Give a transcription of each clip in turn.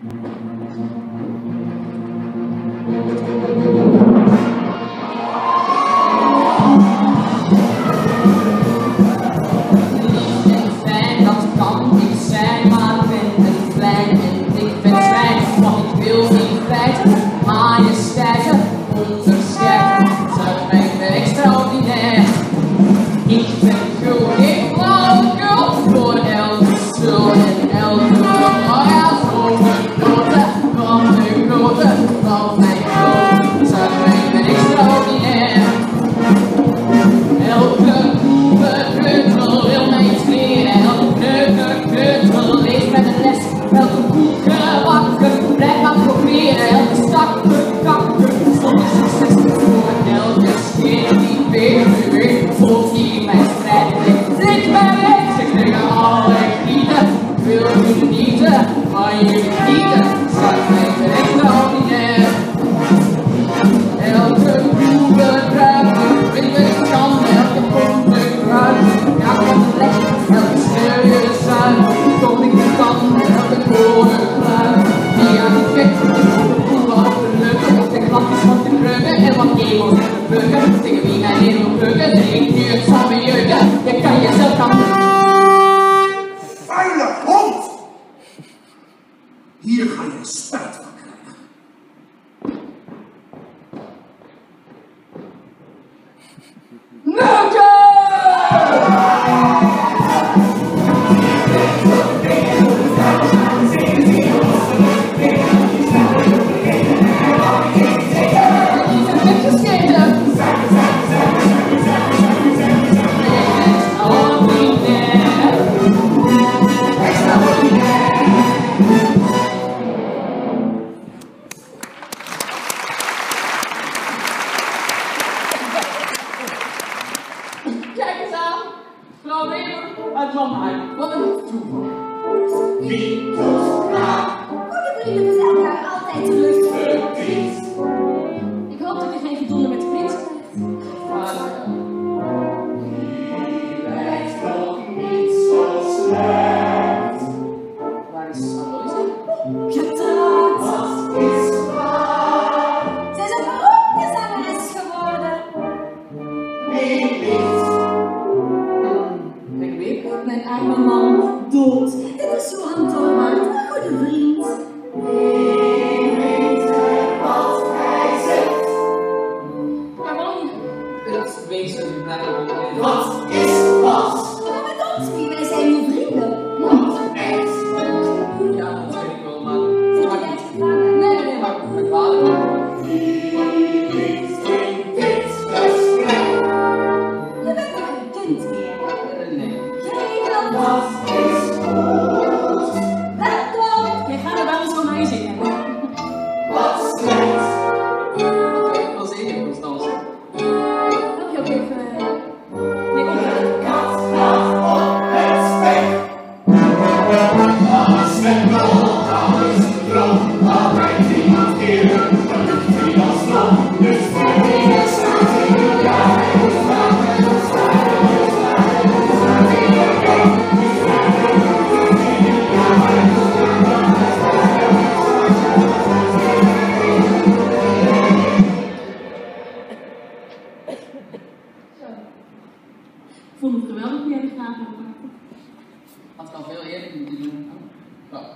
Thank you. niet naar Nederland bukken. De ene nu het samen jeuken. Je kan jezelf gaan. Vuile hond! Hier ga je spatten. and not I. What do you do? Wie du fragst. Ungewöhnliche Besatzung, auch dein Glück. het is zo handel, goede vriend. Wie weet hij wat hij? Maar man, dat is wezen. Wat is pas? Kom Wat is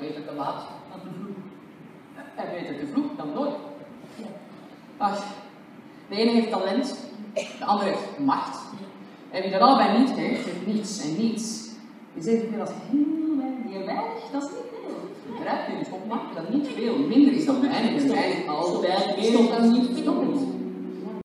beter te laat dan te vroeg. En beter te vroeg dan nooit. Ach, de ene heeft talent, de andere heeft macht. En wie dat allebei niet heeft, heeft niets en niets. Je zegt, als dat heel weinig. Je weinig, dat is niet veel. Begrijp je? Dus opmaken dat niet veel. Minder is dan weinig. En weinig altijd meer dan niet.